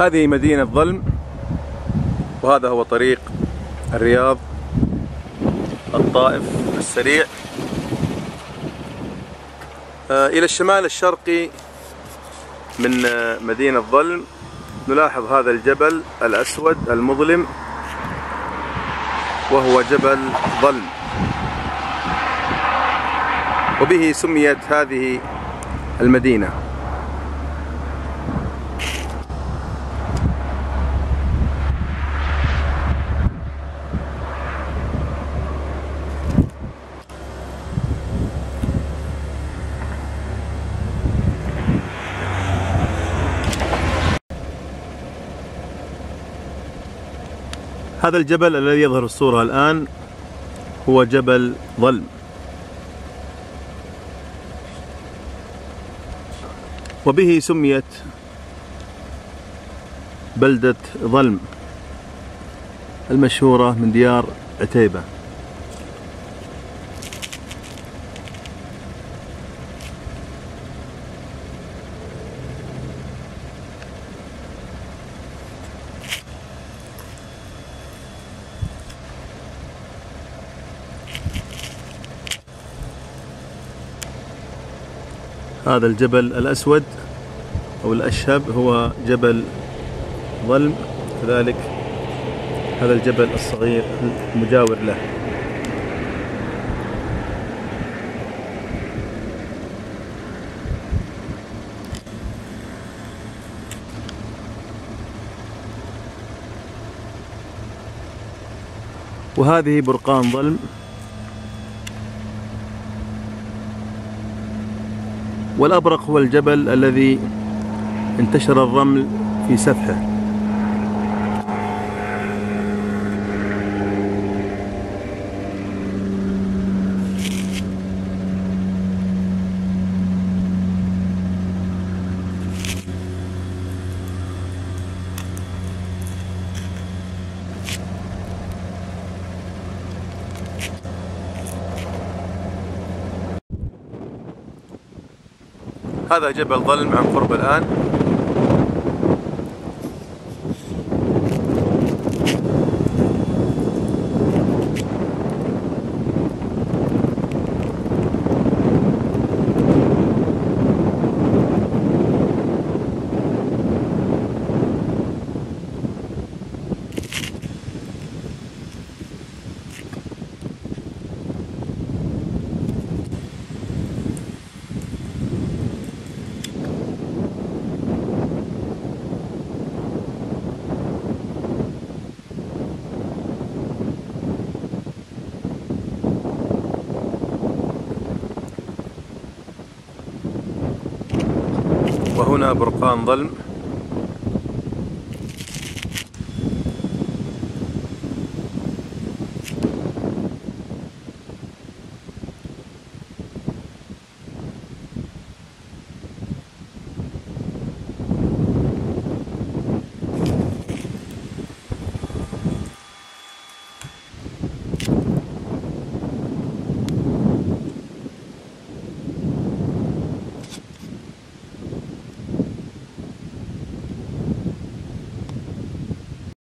هذه مدينة ظلم وهذا هو طريق الرياض الطائف السريع. آه، إلى الشمال الشرقي من آه، مدينة ظلم نلاحظ هذا الجبل الأسود المظلم وهو جبل ظلم. وبه سميت هذه المدينة. هذا الجبل الذي يظهر الصورة الآن هو جبل ظلم. وبه سميت بلدة ظلم المشهورة من ديار عتيبة. هذا الجبل الأسود أو الأشهب هو جبل ظلم. كذلك هذا الجبل الصغير المجاور له. وهذه برقان ظلم. والأبرق هو الجبل الذي انتشر الرمل في سفحه. هذا جبل ظلم عن قرب الآن. وهنا برقان ظلم.